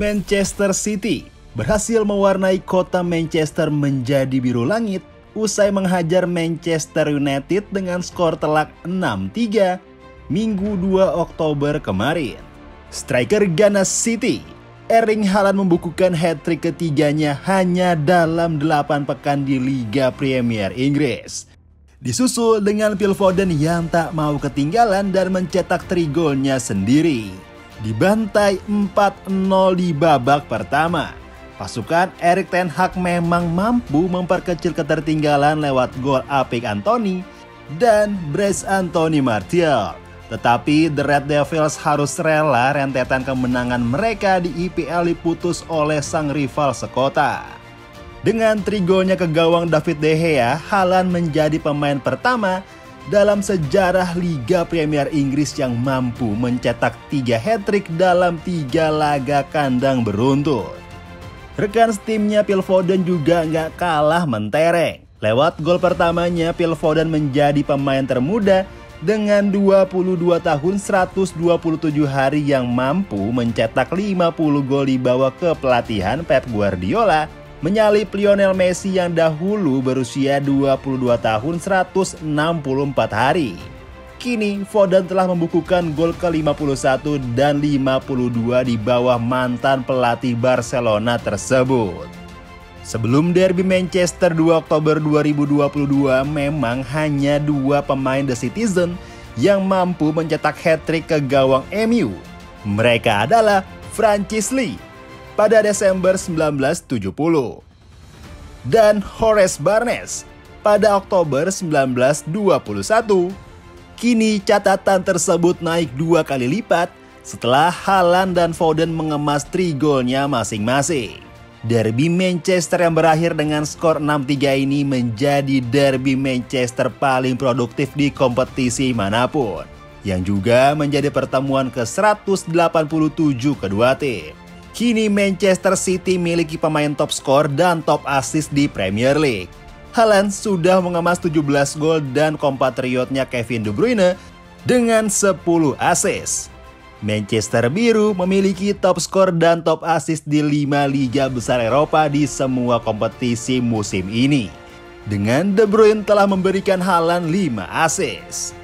Manchester City berhasil mewarnai kota Manchester menjadi biru langit usai menghajar Manchester United dengan skor telak 6-3 Minggu 2 Oktober kemarin. Striker Ganas City, Erling Haaland membukukan hat-trick ketiganya hanya dalam 8 pekan di Liga Premier Inggris. Disusul dengan Phil Foden yang tak mau ketinggalan dan mencetak trigolnya sendiri dibantai 4-0 di babak pertama. Pasukan Erik Ten Hag memang mampu memperkecil ketertinggalan lewat gol apik Anthony dan brace Anthony Martial. Tetapi The Red Devils harus rela rentetan kemenangan mereka di IPL diputus oleh sang rival sekota. Dengan trigolnya ke gawang David De Gea, Haaland menjadi pemain pertama dalam sejarah Liga Premier Inggris yang mampu mencetak tiga hat-trick dalam tiga laga kandang beruntun. Rekan timnya Phil Foden juga nggak kalah mentereng. Lewat gol pertamanya, Phil Foden menjadi pemain termuda dengan 22 tahun 127 hari yang mampu mencetak 50 gol di bawah kepelatihan Pep Guardiola menyalip Lionel Messi yang dahulu berusia 22 tahun 164 hari. Kini Foden telah membukukan gol ke-51 dan 52 di bawah mantan pelatih Barcelona tersebut. Sebelum derby Manchester 2 Oktober 2022 memang hanya dua pemain The Citizen yang mampu mencetak hat-trick ke gawang MU. Mereka adalah Francis Lee pada Desember 1970 dan Horace Barnes pada Oktober 1921. Kini catatan tersebut naik dua kali lipat setelah Haaland dan Foden mengemas trigolnya masing-masing. Derby Manchester yang berakhir dengan skor 6-3 ini menjadi derby Manchester paling produktif di kompetisi mana pun. Yang juga menjadi pertemuan ke-187 kedua tim. Kini Manchester City miliki pemain top skor dan top assist di Premier League. Haaland sudah mengemas 17 gol dan kompatriotnya Kevin De Bruyne dengan 10 assist. Manchester Biru memiliki top skor dan top assist di 5 liga besar Eropa di semua kompetisi musim ini. Dengan De Bruyne telah memberikan Haaland 5 assist.